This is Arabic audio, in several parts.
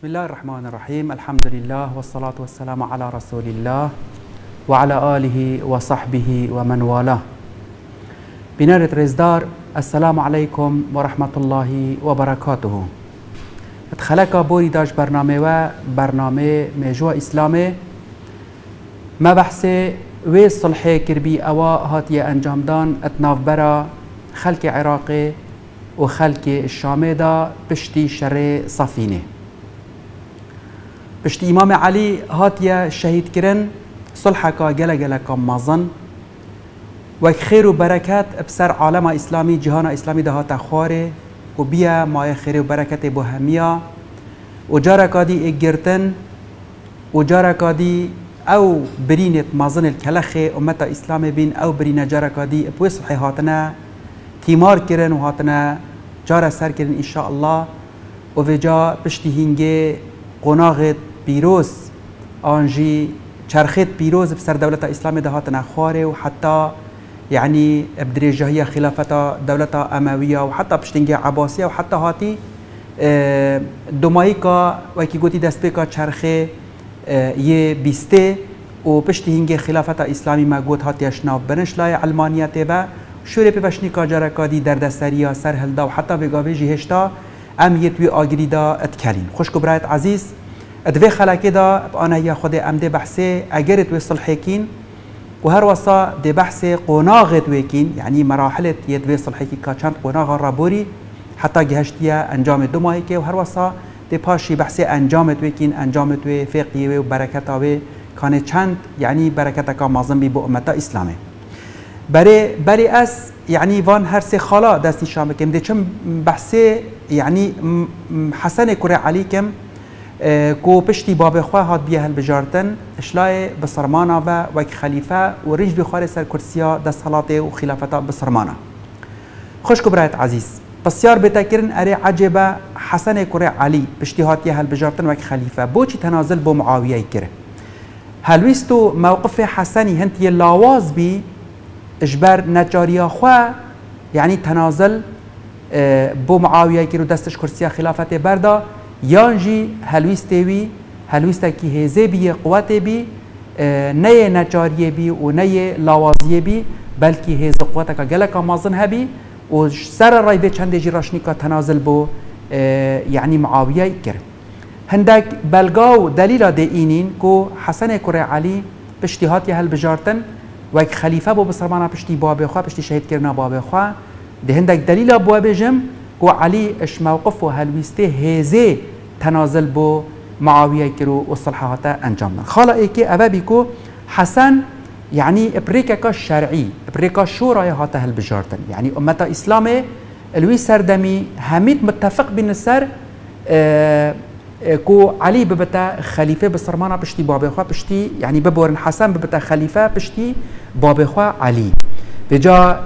بسم الله الرحمن الرحيم الحمد لله والصلاة والسلام على رسول الله وعلى آله وصحبه ومن والاه بنار رزدار السلام عليكم ورحمة الله وبركاته اتخلق بوري داش برنامه و برنامه مجوع اسلامه ما بحث وی صلح کربی اوا هاتی انجام دان اتناف برا خلق عراقي و خلق الشامه دا پشتی شر صفینه پشتی امام علی هاتیا شهید کرن صلح کا گله گله کا مازن. و خیر و برکت بسر عالم اسلامی جهان اسلامی ده هات خواره. و بیا مای خیر و برکت بو همیا. و جارا کادی اگرتن و جارا کادی او برینت مازن الکلخ امت اسلام بین او برین جارا کادی بو صلح هاتنا تیمار کرن و هاتنا جارا سر کرن ان شاء و وجا پشتی هنگه قناغت پیروز آنجی چرخید پیروز بسر دولت اسلام دهات نخواره و حتی یعنی بدریجهی خلافت دولت امویه و حتی پشتنگی عباسیه و حتی هاتی دومایی که وکی گوتی دست به که چرخه یه بیسته و پشت خلافت اسلامی ما گوت هاتی اشناف برنش لای علمانیت و شوری پی وشنی که جرکادی در دستریا سر هلدا و حتی بگاوی جهشتا ام یتوی آگری دا اتکلین خوش برایت عزیز. ادوی خلاکی دا انا یا خود ام ده بحثه اگر توی صلحکین و هر وصا ده بحث قناغ دویکین یعنی مراحل یدوی صلحکی که چند قناغ رابوری حتی گهشتیا انجام دو ماهی که و هر وصا ده پاشی بحث انجام دویکین انجام دوی فقیه و برکت آوه کانه چند یعنی برکت که مازن بی بو امتا اسلامه برای برای اس يعني وان هر سه خالا دست نشان بکم. ده چم بحثه يعني حسن كره عليكم کو پشتی باب خواه هات بیه هل بجارتن اشلای بسرمانا و وک خلیفه و رجل بخوار سر کرسیا دست حالات و خلافتا بسرمانا خوش برایت عزیز. بسیار بتکرن اره عجبه حسن کره علی پشتی هاتیه هل بجارتن وک خلیفه بوچی تنازل بو معاویه کره هلویستو موقف حسنی هنتی لاواز بی اجبر نجاریا خواه يعني تنازل بو معاویه کرو دستش کرسیا خلافت بردا یانجی هلویسته وی هلویسته کی هزه بی قوت بی نه نجاریه بی و نه لاوازیه بی بلکی هز قوت که گلک مازن هبی و سر رای به چند جراشنی که تنازل بو یعنی معاویه کر هندک بلگاو دلیل ده اینین کو حسن کره علی پشتیهاتی هل بجارتن و یک خلیفه بو بسرمانه پشتی باب خواه پشتی شهید کرنا باب خواه ده هندک دلیل بو بجم کو علی اش موقف و هلویسته هزه تنازل بو معاویه کرو و صلحات انجام دن خالا ای که اوه بیکو حسن يعني ابريكا شرعي ابريكا شورى هاتا هل بجارتن يعني امتا اسلام الوي سردمي هميت متفق بين السر آه آه كو علي ببتا خليفه بسرمانه بشتي بابي خوا بشتي يعني ببورن حسن ببتا خليفه بشتي بابي خوا علي بجا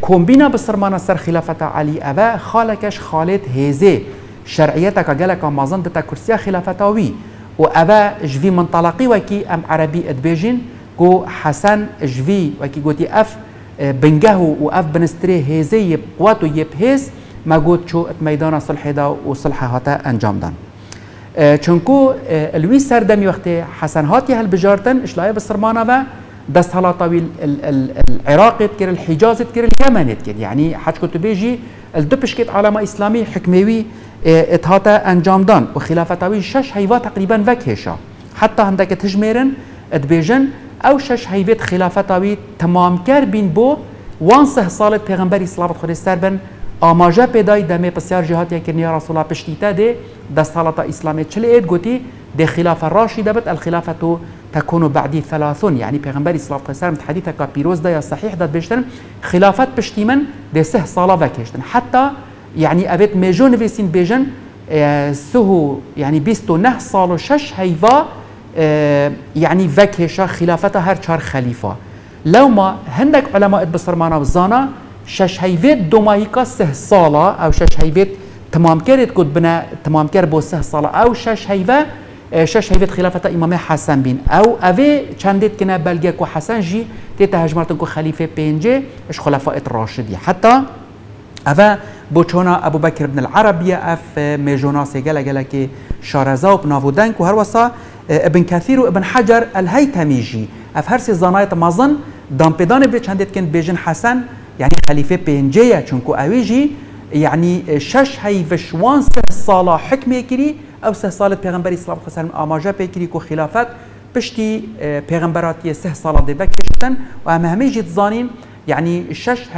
كومبينا بسرمانه سر خلافه علي ابا خالكش خالد هيزي شرعيتك جلك مازن دتا كرسي خلافتاوي و ابا جفي منطلقي وكي ام عربي ادبيجين كو حسن جفي وكي قوتي اف بنجه و اف بنستري هيزي قواتو يبهيز ما قوت شو ميدان صلح دا وصلح هاتا انجام دان. چونكو الوي سردمي وقت حسن هاتي هالبجارتن اشلاي بسرمانه هلا طويل العراق تكر الحجاز تكر اليمن تكر يعني حج كنت بيجي الدبش كت علامة إسلامي حكموي إتهاتا أنجام دان. وخلافتاوي شش هيوا تقريبا وكهشا حتى عندك تجميرن ادبيجن أو شش هيفت خلافتاوي تمام كر بين بو وانسه صالة پیغمبري صلاة خود سربن آماجه پیدای دمه بسیار جهات یکرنی یا رسول الله پشتیتا ده. دست حالتا اسلامی چلی اید گوتی ده خلافة راشدة بت الخلافة تكون بعد ثلاثون. يعني پیغمبر صلى الله عليه وسلم حديثة كا بيروز ده ده بيشتن خلافات بشتيمن ده سه صلاة وكيشتن حتى يعني أبيت ميجون فيسين بيجن آه سهو يعني بيستو نه و شش هيفا آه يعني وكيشا خلافة هر چار خليفة لو ما هندك علماء بصرمانا وزانا شش هيفيت دومايكا سه صالة أو شش هيفيت تمام كرت قد بنا تمام كر بو سه صالة أو شش هيفا شش هيفت خلافة إمام حسن بين أو أفي چندت كنا بلغك وحسن جي تيتا هجمرتن كو خليفة بينجي إش خلفاء الراشدية حتى أفا بوچونا أبو بكر بن العربية أف ميجونا سيجالا جالا كي شارزا و بناودنك و هر وسا ابن كثير و ابن حجر الهيثمي جي اف هر سي زانايت مازن دام بيدان بي چندت كن بيجن حسن يعني خليفه بينجيه چونكو اويجي يعني شش هي فشوان سه سالا حكمه كري أو سه سال پیغمبر اسلام خسر آماجه پیکری کو خلافت پشتی پیغمبراتی سه سال دی بکشتن و هم همه جید زانین يعني شش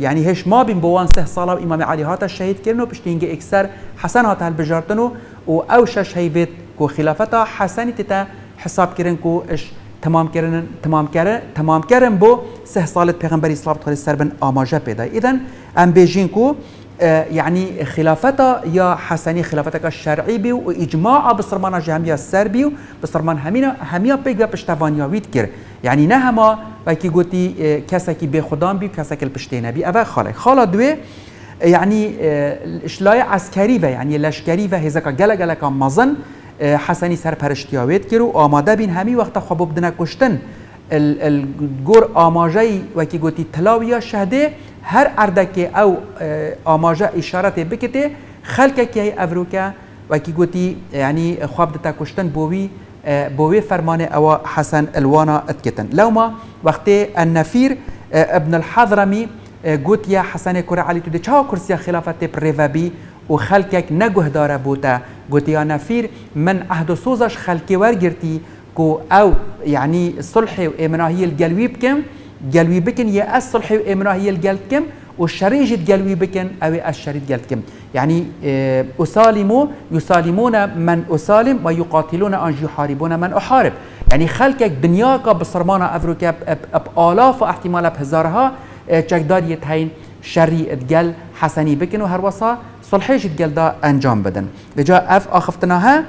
يعني هش ما بين بوان سه صلاة إمام علي هاتا الشهيد كرنو بشتينجي إكسر حسن هاتا هالبجارتنو و أو شش هيبت كو خلافتا حسن تتا حساب كرن كو إش تمام کردن تمام کرد تمام کردن بو سه سالت پیغمبر اسلام طول سر بن آماجه پیدا اذن ام بیجین کو يعني خلافتا يا حسني خلافتك الشرعي بي واجماع بصرمان جامعه السربي بصرمان همينا هميا بيغا پشتوانيا ويت كر يعني نهما وكي قلتي كسكي بي خدام بي كسكي البشتينا بي اول خاله خاله دوي يعني اشلاي عسكري يعني لشكري و هزكا گلا كان مزن حسنی سر پرشتیاویت کرد و آماده بین همی وقت خواب بدنه کشتن. الگور آماجه وکی گوتی تلاویا شهده هر اردک أو آماجه اشارت بکته خلق که افروکه وکی گوتی یعنی خواب دتا کشتن بوی بوی فرمان أو حسن الوانا اتکتن. لو ما وقت النفیر ابن الحضرمي قلت يا حسن كرة علي تدي چاو كرسي خلافة بريفابي وخلقك نگه داره بوده. قلت يا نفير من عهد صوزش خلقي ورگرتي كو أو يعني صلح وامناهي القلوي بكم قلوي بكن يا الصلح وامناهي القلب والشريجة قلوي بكن أو الشريط قلب يعني اسالموا يسالمون من اسالم ويقاتلون آن يحاربون من احارب. يعني خلقك دنياك بصرمانة افريكا بالاف احتمال بهزارها چکدار يتهين شری ادگل حسنی بکن و صلحش ادگل دا أنجام بدن. بجا أف آخفتناها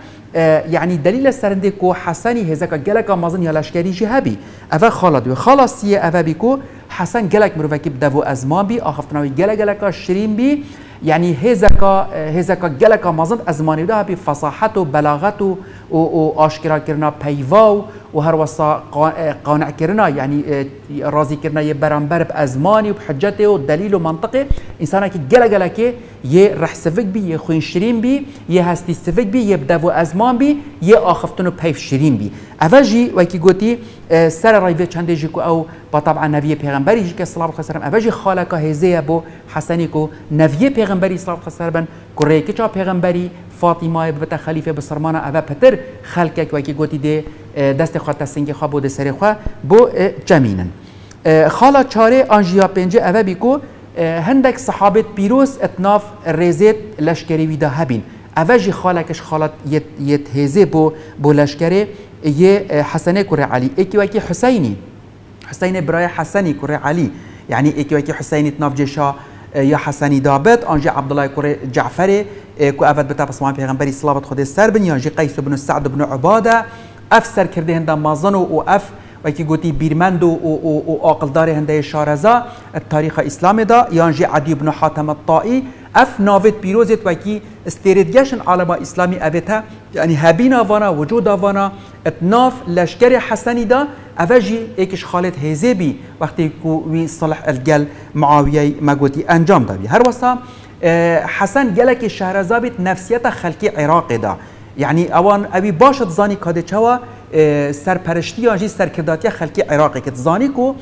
يعني دليل السرندي كو حسني هزك جلك مازن يا لشكري جهبي أفا خالد خلاص يا أفا بيكو حسن جلك مروفكي بدفو أزمان بي أخفتنا جلك جلك شرين بي. يعني هزك هزك جلك مازن أزماني ده بفصاحته بلاغته واشكرا كرنا بيفاو و هر وسا قانع کرنا یعنی راضی کرنا یه برانبر بازمانی و بحجته و دلیل و منطقه انسان که گله گله که یه رح سفک بی یه خوین شرین بی یه هستی سفک بی یه بدو ازمان بی یه آخفتن و پیف شرین بی. اوجی وکی گوتی سر رایوه چنده جی او با طبعا نوی پیغمبری جی که صلاح خسرم اوجی خالکا هزه بو حسنی کو نوی پیغمبری صلاح خسرم کره که چا پیغمبری فاطمه بتا خلیفه بسرمانه اوه پتر خلکک وکی گوتی ده دست خواهد تسنگی خواه بوده سر خواه بو جمینن خالا چاره آنجیا پنجه اوه بیکو هندک صحابت پیروز اتناف ریزت لشکری ویدا هبین اوه جی خالکش خالت یت هزه بو بو لشکری یه حسنه کره علی اکی وکی حسینی حسین برای حسنی کره علی يعني ايكي وكي حسين تناف جيشا يا حسني دابت انجي عبد الله كوري کو ئەت بە پیغمبری صلوات سلاوت سر سەر بنیانژی قیس بن سعد بن عبادە ئەف سەرکردی هند مازن و ئەف وەکی گوتی بیرمەند و هند هەندەیە تاریخ اسلام دا، یانجی عدی بن حاتەمە کی ئەف ناوێت پیرۆزێت اسلامی استێرێتگەشن یعنی ئیسلامی وانا وجود وانا اتناف ناف لەشکری دا. اوجی ایکش خالد هزه بی وقتی کو وی صلح الگل معاویه مگوتی انجام دا بی هر وسا حسن گلک شهرزابت نفسیت خلقی عراق دا. يعني اوان ابي باشد زاني كادي چوا سرپرشتی آنجی سرکرداتی خلقی عراقی که زانی کو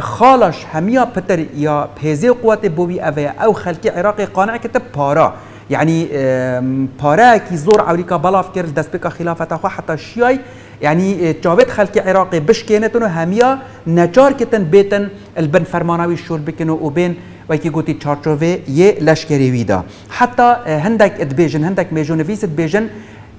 خالش همیا پتر یا پیزه قوت بوی اوه او خلقی عراقی قانع کت پارا. يعني پارا کی زور امریکا بلاف کرد دست بکا خلافت خو حتی شیای يعني جاوید خلقی عراقی بشکینتن و همیا نجار کتن بیتن البن فرماناوی شور بکنو و بین وکی گوتی چارچوه یه لشکری ویدا. حتی هندک ادبیجن هندک میجونویس ادبیجن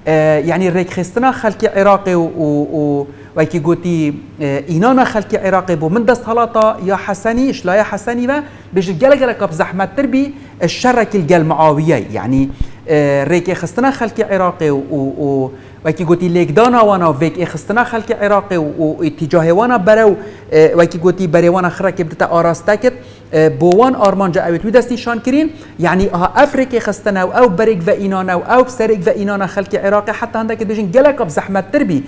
يعني ريك خستنا خلق عراقي و وكي قوتي إينانا خلق عراقي بو. من دست هلاطا يا حسني لا يا حسني ما بيش جل جل كاب زحمة تربي الشرك الجل معاوية يعني ريك خستنا خلق عراقي و وكي قوتي ليك دانا وأنا فيك اخستنا خلق عراقي واتجاه وأنا برو وكي قوتي بري وأنا خرك بدتا آراستاكت بوان آرمان جا اوید دستی شان کرین یعنی ها افریقی خستنا و أو برگ و اینانا و أو سرگ و اینانا خلق عراقی حتی هنده که بجن گلک اب زحمت تر بی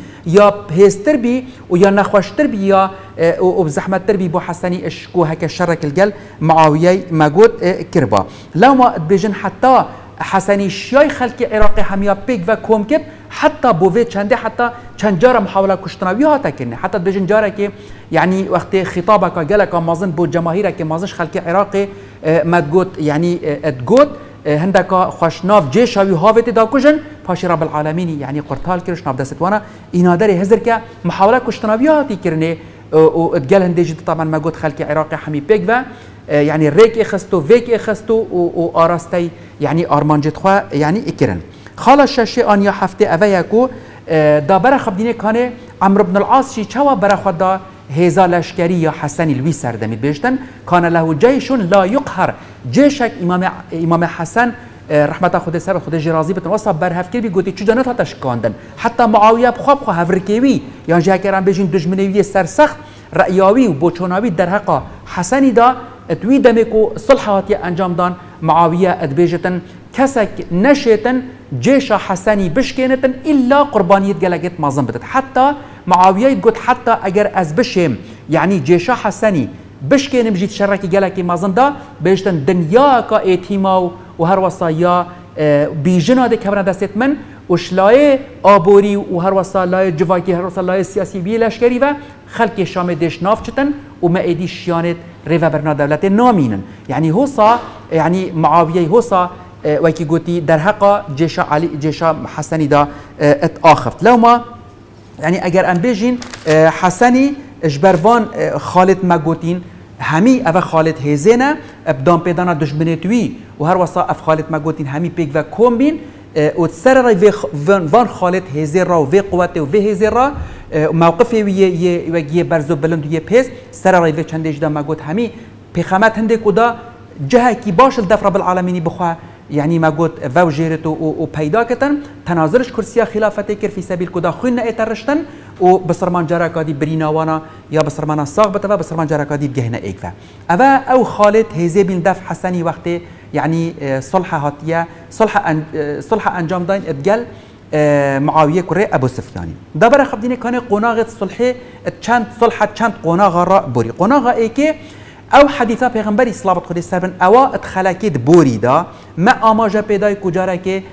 و یا نخوشتر بی یا و زحمت تر بی بو حسنی اشکو هک شرک الگل معاویه مگود کربا. لو ما بجن حتی حسنی شیای خلکی عراق همیا پیک و کم کب حتی بوه چنده حتی چند جاره محاوله کشتناوی ها تکنه حتی بجن جاره که یعنی وقتی خطابه که گلک مازن بود جماهیره که مازنش خلکی عراق مدگوت یعنی ادگوت هندك خوشناف جيش هاوي هاويت دا كوجن پاشي رب العالمين يعني قرطال كرش ناف دست وأنا داري هزر که محاولة كشتناوية هاتي كرني واتقال هندي طبعا ما قلت خلقي عراقي حمي بيك یعنی ریک خستو ویکی ویک خست و و آراستی یعنی آرمانجت خوا یعنی اکرن خالا شش آنیا هفته اویا کو دا بر امر دینه کانه عمرو بن العاص چی چوا بر خدا دا هیزا لشکری یا حسن الوی سردمی بشتن کان له جیشون لا یقهر جیشک امام, امام حسن رحمت خود سر خود جرازی بتن واسه بر هفکر بی گوتی چجا نتا تشکاندن حتی معاویه بخواب خو هفرکیوی یا جاکران بجین دجمنوی سرسخت رأیاوی و بوچوناوی در حقا حسنی دا توی دمه کو صلحاتی انجام دان معاویه ادبیجتن کسک نشیتن جيش حسني بشكينتن إلا قربانية جلجت مازن بتت حتى معاوية يقول حتى أجر أز بشهم يعني جيش حسني بشكين مجيت شركي جلكي مازن دا بيشتن دنيا كا ايتيما وهر آه، بيجنا دي كبرنا دستت من وشلاي آبوري وهر وصا لاي جواكي هر وصا لاي سياسي بي لشكري و خلق شام ديش ناف چتن وما ايدي شيانت ريفا برنا دولت نامينن يعني هوصا يعني معاوية هوصا آه، وكي قوتي در حقا جيشا علي جيشا حسني دا آه، اتآخفت لو ما يعني اگر ام بيجين حسني اجبروان خالد مگوتین همی أو خالد هزینه ابدان پیدانا دشمنتوی و هر وسا اف خالد مگوتین همی پیک و کوم وتسرى في وان خالد هزيرا وفي قوته وفي هزيرا موقفه و یه برزو بلند یه پس سر را چندش چند ما گوت همي پیغمبر هنده کدا جهه کی باشل الدف رب بخوا یعنی ما گوت و جیرت و پیدا کتن. تناظرش کرسیا خلافت کر فی سبیل کدا خو نه اترشتن و بسرمان جرا کادی بریناوانا یا بسرمان ساغ بتوا بسرمان جرا کادی گهنه ایکفا اوا او خالد هیزه بین دف حسنی وقتی يعني آه، صلح هاتيا صلح أن آه، صلح انجام داين اتقال آه، معاويه كري ابو سفيان دبر خبديني كان قناغه صلحي چند صلحه چند قناغه را بوري قناغه ايكي أو حدیثا پیغمبری صلوات خودی سربن اوا اتخلاکید بوری دا ما آماجا پیدای کجاره که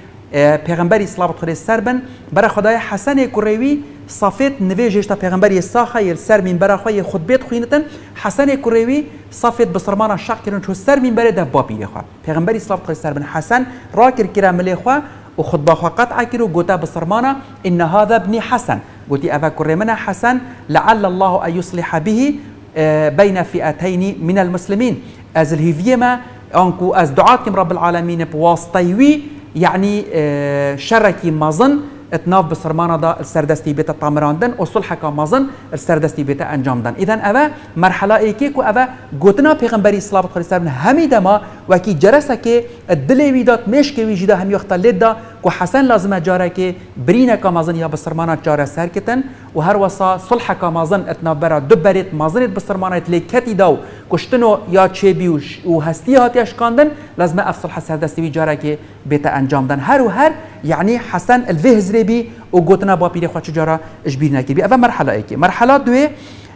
پیغمبری صلوات خودی سربن. برای خدای حسن کروی صافت نویجش تا پیغمبری ساخه یل سر من خواه خود بیت خوینتن. حسن کروی صافت بسرمان شق کرن چو سر من برای دف بابی خواه پیغمبری صلوات خودی سربن حسن را کر کرا ملی خواه و با خواه قطع کرو گوتا بسرمانا. ان هذا ابن حسن. قلت أفا كرمنا حسن لعل الله أن يصلح به آه، بين فئتين من المسلمين از الهيفيما انكو از دعاتكم رب العالمين بواسطيوي يعني آه، شركي مازن اتناف بسرمانه دا السردستي بيتا طامراندن وصلح كامازن السردستي بيتا انجامدن اذا اوا مرحلة ايكي كو اوا غوتنا پیغمبري صلى الله عليه وسلم همي دما وكي جرسك الدلي ويدات مشكي ويجدا هم يخت لدا كو حسن لازم جارة كي برينا كامازن يا بسرمانه جارة سركتن وهر وصا صلح كامازن اتناف برا دبرت مازنت بسرمانه لكتي داو. كشتنو يا تشيبي وهستي هاتي اشكاندن لازم افصل حسن دستي جارة كي بيتا انجامدن هر وهر يعني حسن الفهزري بي وقوتنا با بيري خواه چجارا اجبير نكي بي اوه مرحلة ايكي مرحلة دوه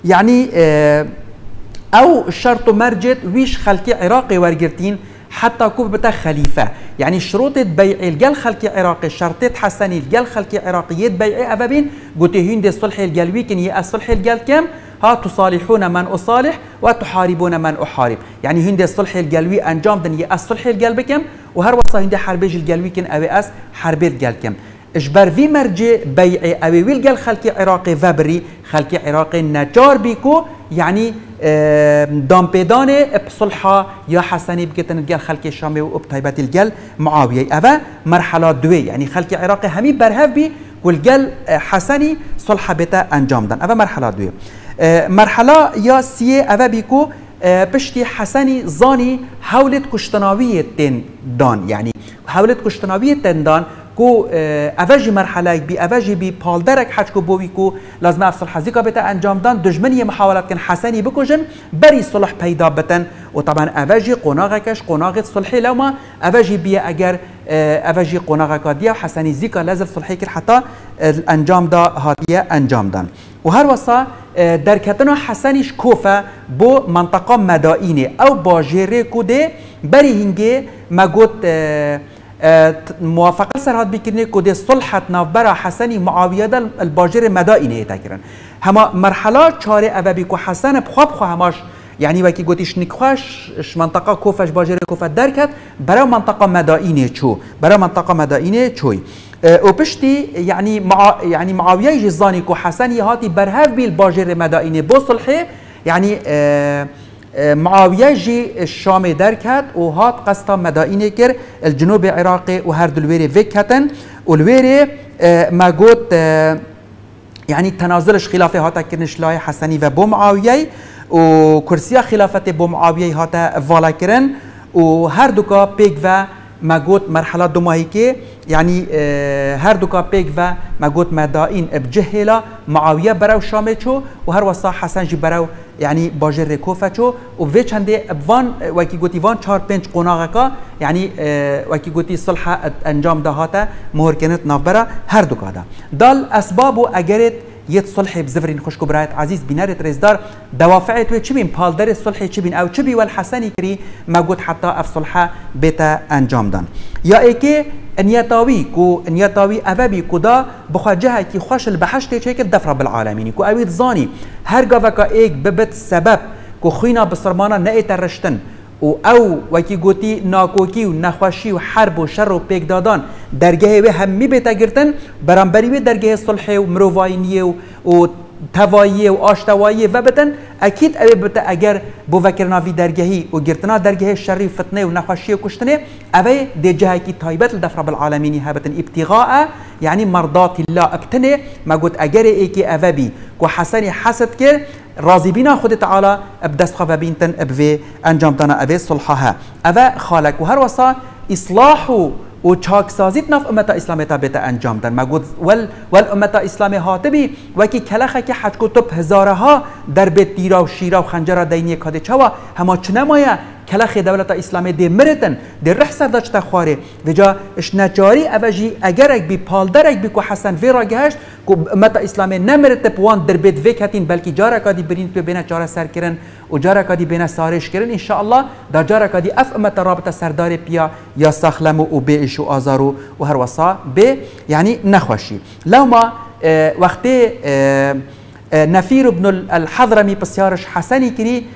يعني آه أو شرط مرجت ويش خلقي عراقي ورگرتين حتى كوب بتا خليفة يعني شروط بيع الجل خلقي عراقي شرطة حسني الجل خلقي عراقي بيع أبابين قلت هند الصلح الجل ويكن يا الصلح الجل كم ها تصالحون من أصالح وتحاربون من أحارب. يعني هند الصلح الجلوي أنجام دن الصلح الجل بكم وهر وصا هند حربيج الجلوي كن أو أس حربيت جل كم. اجبر في مرجع بيع أو ويل قال خلقي عراقي فبري خلقي عراقي نجار بيكو. يعني دام بيدانه بصلحة يا حسني بكتن قال خلقي شامي وبطيبة الجل معاوية. أبا مرحلة دوي يعني خلقي عراقي همي برهف بي والجل حسني صلحة بتا أنجام دان. أبا مرحلة دوي. مرحلة يا سيه أبا بيكو بشتي حسني زاني حولت كشتناوية تن دان يعني حولت كشتناوية تن دان کو اوجی مرحله بی اوجی بی پالدرک حج کو بوی کو لازم افصل حزیکا بتا انجام دان دجمنی محاولات کن حسنی بکوجن بری صلح پیدا بتن. و طبعا اوجی قناغکش قناغ صلحی لما اوجی بی اگر اوجی قناغ دیا حسنی زیکا لازم صلحی کر حتی انجام دا هاتیه انجام دان. و هر وصا در درکتنا حسنش کوفه با منطقه مدائینه او با جره کده بری هنگه مگوت موافقه سر بکرنه کده صلحت نوبرا حسنی معاویه دل الباجر مدائینه تکرن هما مرحله چاره او بکو حسن بخواب خو هماش یعنی وکی گوتیش نکخوش منطقه کوفش باجر کوفه در کت برای منطقه مدائینه چو برای منطقه مدائینه چوی أه وبشتي يعني مع يعني معاوية جزاني كو حسن هاتي برهاف بي الباجر مدائنة بو صلحي يعني أه معاوية جي الشام دركت وهات قصة مدائنة كر الجنوب العراقي وهر دلويري فيكتن والويري ما أه يعني تنازلش خلافه هاتا كرنش لاي حسني و بو معاوية و کرسیا خلافت بو معاویه هاتا والا کرن. و هر دوکا پیک و مگوت مرحله دو مرحله که یعنی هر دو بيك و ما قلت معاویه بجهله شامه چو و هر وسط حسن جی براو یعنی باجر كوفاتشو وفي چنده فان وكي قلتي فان قناغه کا یعنی يعني وكي قلتي صلح انجام دهاته مهر كانت نافبرا هر دو دا دال اسباب اگرت یت صلح بزفرین خوشکو برایت عزیز بینارت رزدار دوافع تو چی بین پالدر صلح چی بین أو چی بی والحسنی کری گوت حتی اف صلح بیتا انجام دان. یا ایکی انياتاوي كو انياتاوي ابابي كودا بخوجها كي خوش البحشت تشيك الدفره بالعالمين كو اويد زاني هر غافكا ايك ببت سبب كو خوينا بسرمانا نئت الرشتن و او وکی گوتی ناکوکی و و حرب و شر و پیک درگه و همی بیتا گرتن برانبری و درگه صلح و مروواینی و, و توایی و آشتوایی و بدن اکید اوی بتا اگر بو وکرناوی درگهی و گرتنا درگه شری فتنه و نخوشی و کشتنه اوی دی جهه کی تایبت لدفر بالعالمینی هبتن ابتغاء يعني مرضات الله ابتنه. ما قلت اگر ایکی اوی بی کو حسنی حسد کر راضی بینا خود تعالی اب دست خواه بینتن اب وی انجام دانا اوی صلحا ها او خالک و هر وصا اصلاح و و چاکسازیت نف امت اسلامی تا بیت انجام دن. مگود ول ول امت اسلامی هاتبی و کی کلخه که حج کتب هزاره ها در بیت دیرا و شیرا و خنجر دینی کاده چوا همه چنمایه کلخ دولت اسلامی دی مرتن دی رح سر خواره و جا اش نجاری اوجی اگرک بی پالدرک بی کو حسن وی را گهشت کو متا اسلامی نمرت پوان در بیت وی کتین بلکی جارا کادی برین تو بین جارا سر کرن و جارا کادی بین سارش کرن ان شاء الله دا جارا کادی اف متا رابطه سردار پیا یا سخلم و بیش و آزارو و هر وصا به یعنی نخوشی لو ما وقتی نفیر ابن الحضرمي بسيارش حسني كري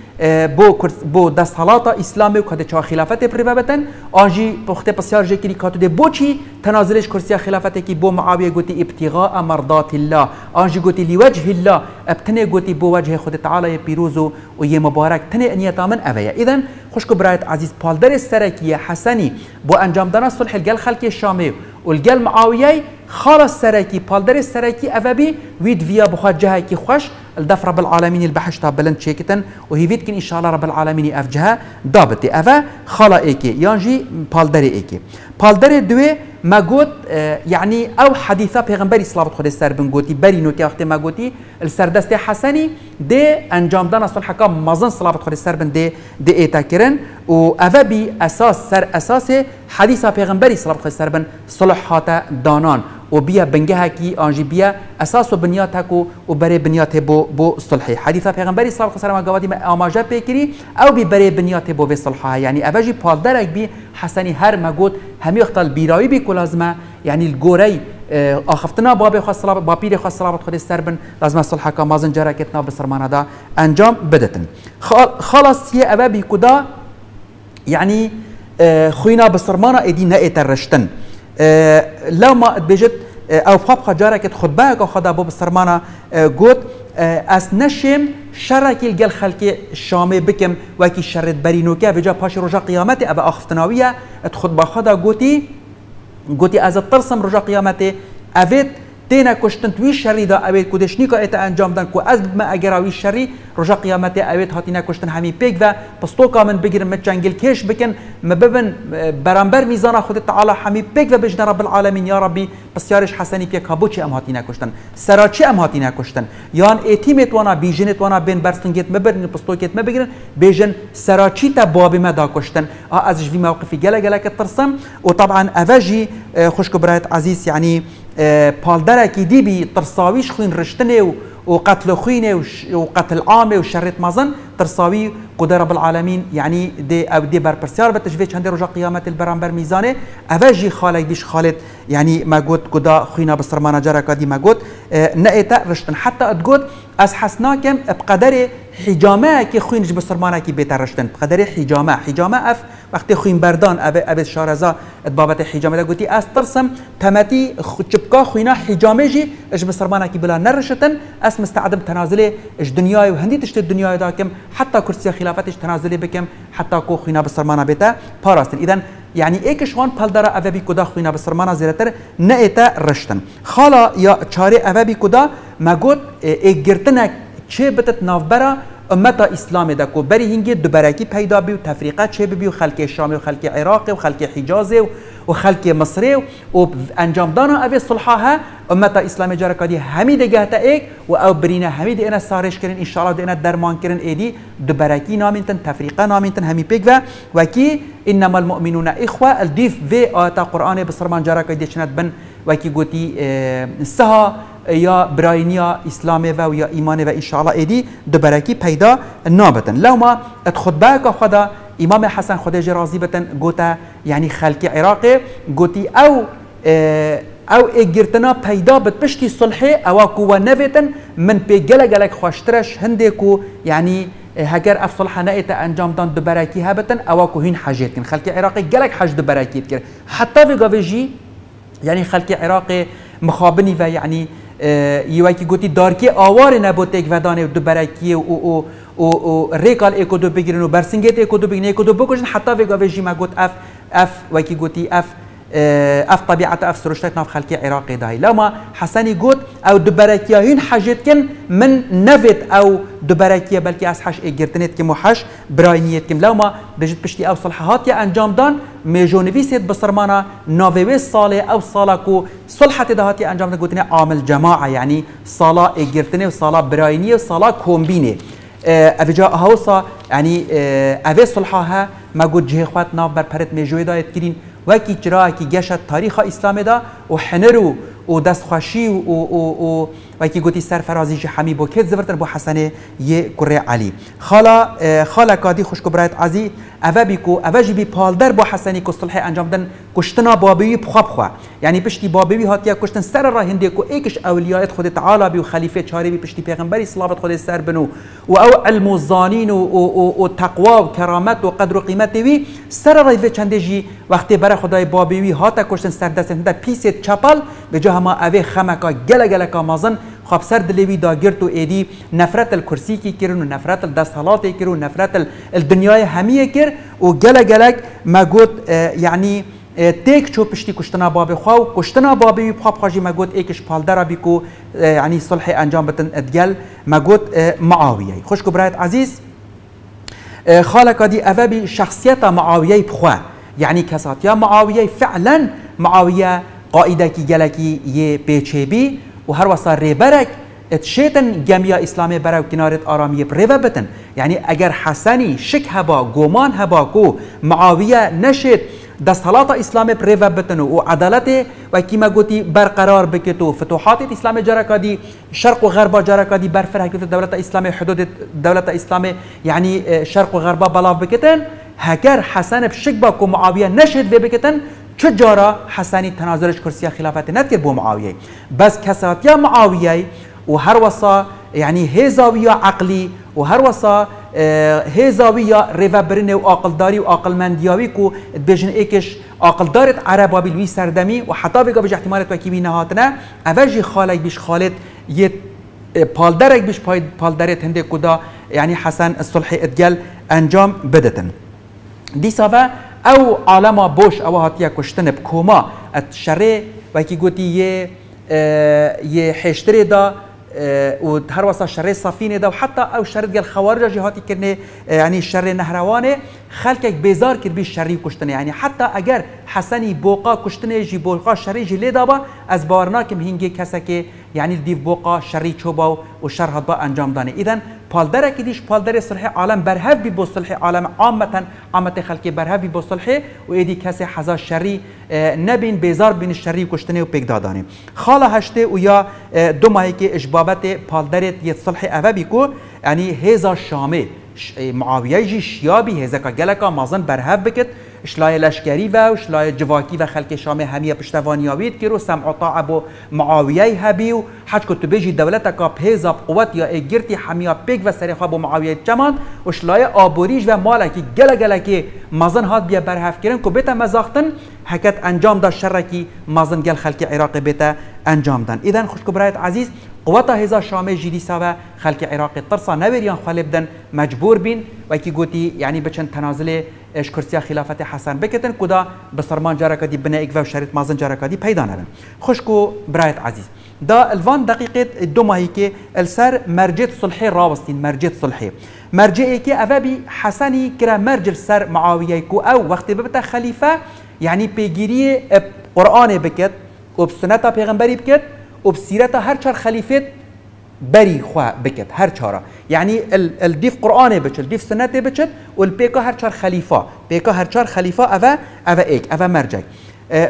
بو بو دستالات اسلامی و کده چا خلافت پر ببتن آنجی پخته پسیار جکری کاتو ده بوچی تنازلش کرسی خلافت کی بو معاویه گوتی ابتغاء مرضات الله آنجی گوتی لوجه الله ابتنه گوتی بو وجه خود تعالی پیروز و یه مبارک تنه انیتا من اویا اذن خوشکو برایت عزیز پالدر سرکی حسنی بو انجام دانا صلح الگل خلق شامی والجل معاويه خالص سركي بالدر سركي أفبي ويد فيا بخوات جهة خوش الدف رب العالمين البحش تا بلند وهي فيدكن إن شاء الله رب العالمين أفجها. دابتي أفا خالا إيكي يانجي بالدر إيكي. بالدر دوي ما قوت يعني أو حديثة پیغمبري صلوات خود سر بن گوتي بري نو که وقت ما گوتي السردست حسني دي انجام دانا صلح كام مازن صلوات خود سر بن دي دي ايتا كرن و اوه بي أساس سر أساس حديثة پیغمبري صلوات خود سر بن صلح دانان. و بیا بنگه کی آنجی بیا أساس و بنیاد هکو و برای بنیاد بو بو صلحی. حدیث پیغمبری صلی الله علیه و گوادی ما آماجه پیکری أو بی برای بنیاد بو به صلحه یعنی اوجی پالدرک بی حسنی هر مگود همی اختال بیرایی بی کلازمه یعنی الگوری آخفتنا باب خاص صلاة با پیر خاص صلاة خود سربن لازم صلحه کا مازن جرکتنا بسرمانه دا. انجام بدتن. خلاص یه اوه بی کدا يعني خوينا بسرمانه ايدي نئت الرشتن لو ما بجد أو خاب خجارك خطبه خدا باب سرمانه قوت از نشم شرکی الگل خلقی شامه بکم. وکی شرط برینو که وجا پاش رجا قیامت ابا اخفتناویه ات خطبه خدا گوتی گوتی از ترسم رجا قیامت اوید تینا کشتن توی شری دا اوید کدشنی که ایت انجام دن که أز ما اگر اوی شری رجا قیامت اوید هاتی نکشتن همی پیک و پستو کامن بگیرن ما جنگل کش بکن ما ببن برانبر میزان خود تعالی همی پیک و بجن رب العالمین یا ربی پس یارش حسنی پیک کابوچی أم هاتی نکشتن سراچی أم هاتی نکشتن یان ایتیمت وأنا بیجنت وأنا بین برستنگت مبرن پستو کت مبگیرن بیجن سراچی تا باب ما دا کشتن از جوی موقفی گلة گلة ترسم وطبعا أفاجي خوشكو برايت عزيز يعني پالدرکی دی بی ترساویش خوین رشتنه و وقتل خوينه وقتل عامه وشرت مازن ترساوي قدر رب العالمين يعني دي أو دي بر برسيار بتجفي چند رجا قيامت البرامبر ميزانه اوجي خالق بيش خالد يعني ما قلت قدا خوينا بسرمانه جرا دي ما قلت نأتا رشتن. حتى تقول از حسناكم بقدر حجامه که خوینش بسرمانه کی بهتر رشتن. بقدر حجامه. حجامه اف وقتی خوین بردان اب اب شارزا بابت حجامه دا گوتی از ترسم تمتی چبکا خوینا حجامه جی اش بسرمانه کی بلا نرشتن. اس مستعدم تنازل اش دنیای و هندی تشت دنیای دا کم. حتی کرسی خلافتش تنازل بکم حتی کو خوینا بسرمانه بیتا. پاراستن. اذن يعني ايكش وان پلدارا اوبي كودا خوينا بسرمانا زيرتر نئتا رشتن. خالا يا چاره اوبي كودا مگوت ايگرتنك چه بتت نافبرا امتا اسلام دا کو بری هنگی دوبرکی پیدا بی و تفریقه چه بی و خلق شام و خلق عراق و خلق حجاز و خلق مصر و انجام دانا اوی صلحا ها. امتا اسلام جارا کدی همی تا ایک و او برینه همی دینا سارش کرن دینا درمان کرن ایدی. دوبرکی نامینتن تفریقه نامینتن همی پیگ و وکی انما المؤمنون اخوه الدیف و آتا قرآن بسرمان جارا کدی چند بن وکی گوتی سها یا براینیا اسلام و یا ایمان و انشاءالله ایدی دبرکی پیدا نابتن. لو ما خطبه که خدا امام حسن خدا راضی بتن گوتا یعنی خلق عراق گوتی أو أو اگرتنا پیدا بت پشتی صلحه أو کو نویتن من پی گله گله خوشترش هنده کو یعنی هگر اف نایت انجام دان دبرکی هبتن أو کو هین حاجت کن خلق عراق گله حج دبرکی کر حتی گاویجی یعنی خلق عراق مخابنی و یعنی یوکی گوتی دارکی آوار نبوت یک ودانه دو برکی او او او ریکال اکو دو بگیرن و برسنگت اکو دو بگیرن اکو دو بکشن حتی وگا ویجی ما گوت اف اف وکی گوتی اف أف طبيعة أف سرشتك ناف خلقي عراقي داي. لما حسني قوت أو دبركيا هين حاجتكن من نفت أو دبركيا بلكي أس حش اجرتنت كم وحش براينيت كم. لما بجد بشتي أو صلحات يا أنجام دان ميجونيفي سيد بصرمانا نوفي صالة أو صالة كو صلحة دهاتي أنجام قوتنا عامل جماعة يعني صلاة اجرتني وصلاة براينية وصلاة كومبيني افجا هوسا يعني أفي صلحها ما قد جهي خوات ناف بر پرت ميجوي دايت كرين. وکی چراکی تاریخ اسلام دا و حەنەر و و دەستخواشی و و کی گوتی سرفرازی جه همی بو کت زورتن بو حسن یه کره علی. خالا خالا کادی خوشکو برایت عزی اوه بی کو اوه جی بی پالدر بو حسنی کو صلح انجام دن کشتنا بابی بخواب خوا. یعنی پشتی بابی هاتیا کشتن سر راه هندی کو ایکش اولیات خود تعالی بی و خلیفه چاری بی پشتی پیغمبری صلوات خود سر بنو. و او علم و زانین و, و, و تقوا و کرامت و قدر و قیمت وی سر راه و چنده جی. وقتی برای خدای بابی هاتا کشتن سر دست پیست چپل به جا هما اوه خمکا گله گله کامازن. خب سر دلوی داگرت و ایدی نفرت الکرسی کی کرن و نفرت الدستالات کرن و نفرت الدنیای همیه کر و گلک ما گوت یعنی تیک چو پشتی کشتنا باب خوا و کشتنا بابی بخوا بخواجی ما گوت ایکش پالدرا بیکو یعنی صلح انجام بتن ادگل ما گوت معاویه. خوش برایت عزیز خالق دی اوه شخصیت معاویه بخوا. يعني كسات يا معاوية فعلا معاوية قائدة كي جلكي يه بيتشيبي وهر وصار ريبرك اتشيتن جميع اسلامي برا وكنارة آرامية بريفا بتن. يعني اگر حسني شك هبا گومان هبا كو معاوية نشد دستهلات اسلام بريفا بتنو وعدالت وكما قلتي برقرار بكتو فتوحات اسلام جركادي شرق وغرب جركادي برفر هكذا دولة اسلام حدود دولة اسلام يعني شرق وغرب بلاف بكتن هكر حسن بشك باكو معاوية نشد في چه جارا حسنی تناظرش کرسی خلافت نکرد بو معاویه. بس کساتیا معاویه و هر وصا یعنی هزاوی عقلی و هر وصا هزاوی یا ریوبرین و عقلداری و آقلمندیاوی کو بجن ایکش عقلدارت عربا بیلوی سردمی و حتی بگا بج احتمالت وکی بی نهاتنه اوجی خالک بیش خالت یه پالدرک بیش پالدرت هنده کدا یعنی حسن صلح ادگل انجام بدتن دی و او عالم بوش او هاتیا کشتن بکوما. الشره وکی گوتی یه یه حشتری دا و هر وسا شر صافینه دا. و حتی او شر ديال خوارج جهاتی کرنه يعني شر نهروانه خلقك بيزار كر بي شري كشتنه يعني حتى اگر حسني بوقا كشتنه جي بوقا شري جي لدابا از بارنا كم هنگي كسكه يعني دیو بوقا شري چوبا و شر هدبا انجام دانه. اذن پالدره که دیش پالدر صلح عالم برهف بی با صلح عالم عامتا عامت خلقی برهف بی با صلح و ایدی کسی حزا شری نبین بیزار بین شری کشتنه و پیک دادانه خاله هشته و یا دو ماهی که اجبابت پالدرت یه صلح اوه بی کو یعنی هزا شامه. معاویه جی هزا که گلکا مازن برهف بکت شلای لشکری و شلای جواکی و خلک شام همیه پشتوانیاوید که رو سمع طاعب و معاویه هبی و حج کتو بیجی دولت کا پیزا قوت یا اگرتی همیه پیک و سری خواب و معاویه جمان و شلای آبوریج و مالکی گله که مازن هات بیا برهف کرن که بیتا مزاختن حکت انجام دا شرکی مازن گل خلک عراق بیتا انجام دن. ایدن خوشکو برایت عزیز قوتا هزا شامه جدی سوا خلک عراق ترسا. نوریان خالب دن مجبور بین. و کی گوتی یعنی بچن تنازل اش کرسیا خلافت حسن بکتن. کدا بسرمان جارا کدی بنا ایک و شریط مازن جارا کدی پیدا نرن. خوشکو برایت عزیز. دا الوان دقیقه دو ماهی که السر مرجع صلحی راوستین. مرجع صلحی. مرجعی که اوابی حسنی کرا مرجع سر معاویه کو. أو وقتی ببتا خلیفه یعنی پیگیری قرآن بکت و بسنت پیغمبری بکت و بسیرت هر چار خلیفت بری خوا بکت هر چارا یعنی الدیف قرآن بچت الدیف سنت بچت و البیکا هر چار خلیفه بیکا هر چار خلیفه اوه اوه ایک اوه مرجع.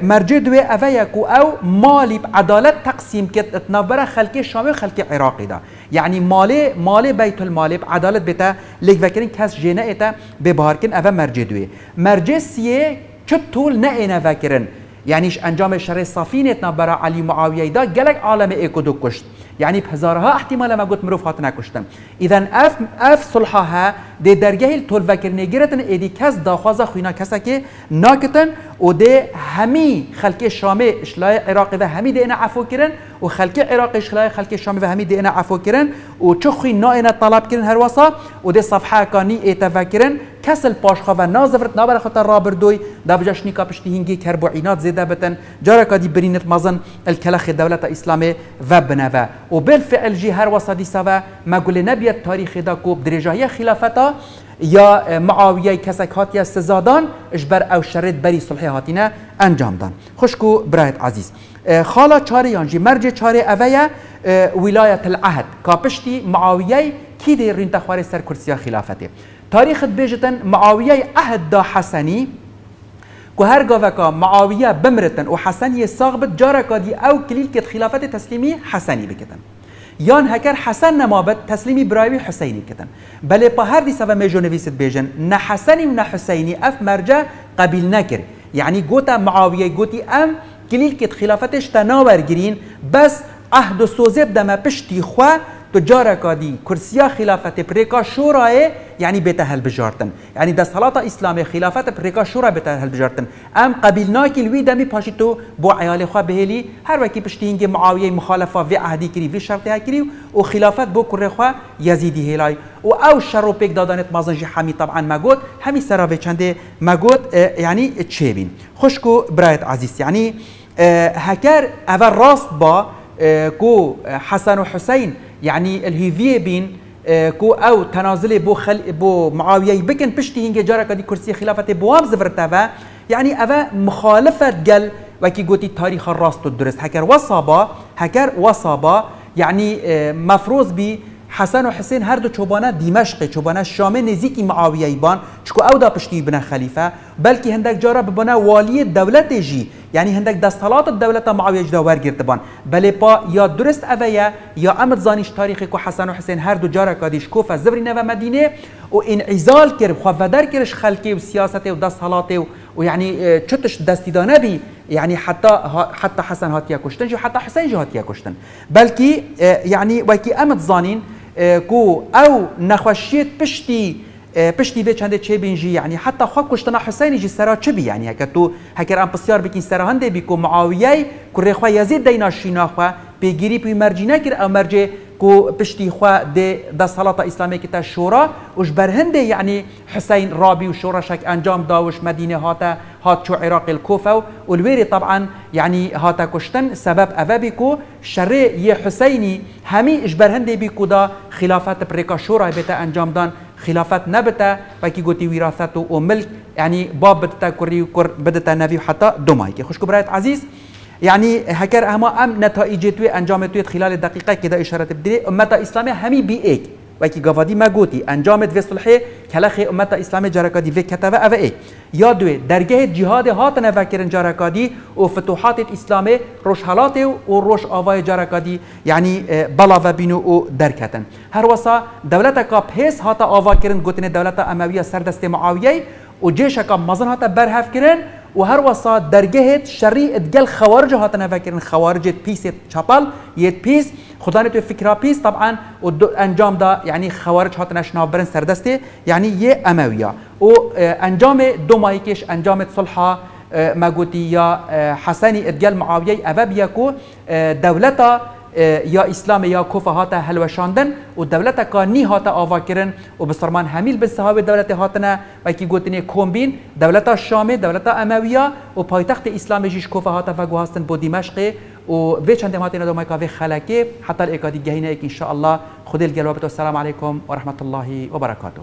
مرجع دوی اوه یکو أو مالی عدالت تقسیم کت اتنابرا خلقی شامی و خلقی دا. یعنی مال مال بیت المال عدالت بتا لیک وکرین کس جنه ایتا ببهار کن اوه مرجع دوی مرجع سیه چه طول نه وکرن؟ یعنیش انجام شر صافینت برا علی معاویه دا گلک عالم ایکو دو کشت. یعنی هزارها احتمال ما گوت مروف هاتنا کشتن اذا اف اف صلحها د درگه تول وکرنگیرتن ادي کس داخواز خوینا کسا که ناکتن و ده همی خلک شام اشلای عراق و همی دینا عفو کرن و خلک عراق اشلای خلک شامه و همی دینا عفو کرن و چو خوی ناینا طلب کرن هر وسا و ده صفحه کانی ایتفا کرن کسل پاشخا و نازفرت نابر خطا رابر دوی دا بجاش نیکا پشتی هنگی کربوعینات زیده بتن جارکا دی برینت مزن الکلخ دولت اسلام و بنوه. و جی هر وسطی سوا مگل نبیت تاریخ دا کو درجه خلافتا یا معاویه کسک هاتی سزادان إجبر أو شرط بری صلح هاتینه أنجام دان. خوشکو برایت عزیز. خالا چاره یانجی مرج چاره اوه ولایت العهد. کاپشتی معاویه کی دی رین تخوار سر کرسیا خلافته. تاریخ بیجتن معاویه عهد دا حسنی که هر گاوکا معاویه بمرتن و حسنی ساغبت جارا کادی او کلیل کت خلافت تسلیمی حسنی بکتن. یان هکر حسن نمابت تسلیمی برایوی حسینی کتن بله پا هر دی سوا میجو نویست بیجن نه حسنی و نه حسینی اف مرجع قبیل نکر. یعنی گوتا معاویه گوتی ام کلیل کت خلافتش تناور گرین بس عهد و سوزب دم پشتی خواه تو جارەکە کادی، کرسیا خلافت پرێکا شورای، یعنی بێتە هەلبژارتن ینی دەسەڵاتە ئیسلامی خلافەتە پرێکا شۆڕ بێتە هەلبژارتن ئەم قبیل ناکی لوی دەمی پاشی تۆ بۆ هر بهێلی پشتی اینگه معاویە مخالفه و عهدی کری وی شەرتەیە کری و خلافەت کره کوڕێخوا یزیدی هلای. و ئەو شەڕۆپێک دادانێت مازەنجی حەمی طبعاان مەگوت هەمی سەراێ چنده مەگوت یعنی چه بین خوشکو برایت عزیز یعنی هکر اول راست با کو حسن و حسین يعني الهيفيه بين كو أو تنازل بو خل بو معاوية بكن بشتي هنگه جارا كدي كرسي خلافة بوام زفرتها يعني اوا مخالفه قال وكي قوتي تاريخ الراست الدرس. هكر وصابا هكر وصابا يعني مفروض بي حسن و حسین هر دو چوبانه دمشق چوبانه شام نزیکی معاویه ایبان چکو أو دا پشتی بنا خلیفه بلکه هندک جارا ببنا والی دولت جی. یعنی هندک دەستهڵاتت دەولەتە ماوێژدا وەرگرتبان گرتبان، بلپا یا درست ئەڤەیە یا ئەمت زانیش تاریخی و حەسان و حسێن هەردوو جارەکە کوفه زبری نوه مەدینێ و ئینعیزال کرد خوەڤەدەر کرش خەلکی و سیاسته و دەستهڵاتێ و و یعنی چتش دستیدانه بی؟ یعنی حتی حتی حسن هاتیا کوشتن و حتا حسین جی هاتیە کوشتن بەلکی یعنی وەکی ئەمت زانین کو او نەخوەشیت پشتی پشتی به چنده چه بینجی یعنی حتی خود کشتنا حسینی جی سرا چه بی؟ یعنی که تو هکر ام بسیار بکین سرا هنده بی کو معاویه کره خو یزید دینا شینا خو پیگیری پی مرجی نکر أو مرجی کو پشتی خو ده ده صلاة اسلامی که تا شورا وش برهنده یعنی حسین رابی و شورا شک انجام داوش مدینه هاتا هات شو عراق الكوفة والويري طبعا يعني هاتا كشتن سبب أبابيكو شري يه حسيني همي إجبر هندي بيكو دا خلافات بريكا شورا بتا أنجام دان. خلافات نبتا باكي قوتي وراثته وملك يعني باب بدتا كوري كور بدتا نبي حتى دومايكي خوش كبرايت عزيز يعني هكر اما ام نتائج توي انجام توي خلال دقيقه كده اشاره بدري امه اسلاميه همي بي ايك وکی گوادی ما گوتی انجامت و صلح کلخ امت اسلام جرکادی و کتابه اوه ای. یا دوی درگه جهاد هاتن وکرن جرکادی و فتوحات اسلام روش حالات و روش آوای جرکادی یعنی بلا و بینو و درکتن. هر وسا دولت کا پیس هاتا آوا کرن گوتن دولت امویه سردست معاویه و جيش کا مزن هاتا برهف کرن و هر وسا درگه شری ادگل خوارج هاتا نفکرن خوارج پیس چپل یت پیس خدا تو فکر پیس طبعا و انجام دا یعنی خوارج هاتا نشناف برن سردسته یعنی یه امویه. و انجام دو ماهیکش انجام صلحه ما گوتی یا حسنی ادگل معاویه اوه بیا کو دولتا یا اسلام یا کوفه هاته هلوشاندن و دولت کانی هاته آوا کرن و بسرمان همیل به صحاب دولت هاتنه و کی گوتنی کومبین دولت شام دولت امویه و پایتخت اسلام جیش کوفه هاته و گوهاستن بو دمشق وفي چند مهات نادو مايكا في خلقه حتى الإكادي جهينة إن شاء الله خذ الجلوبة والسلام عليكم ورحمة الله وبركاته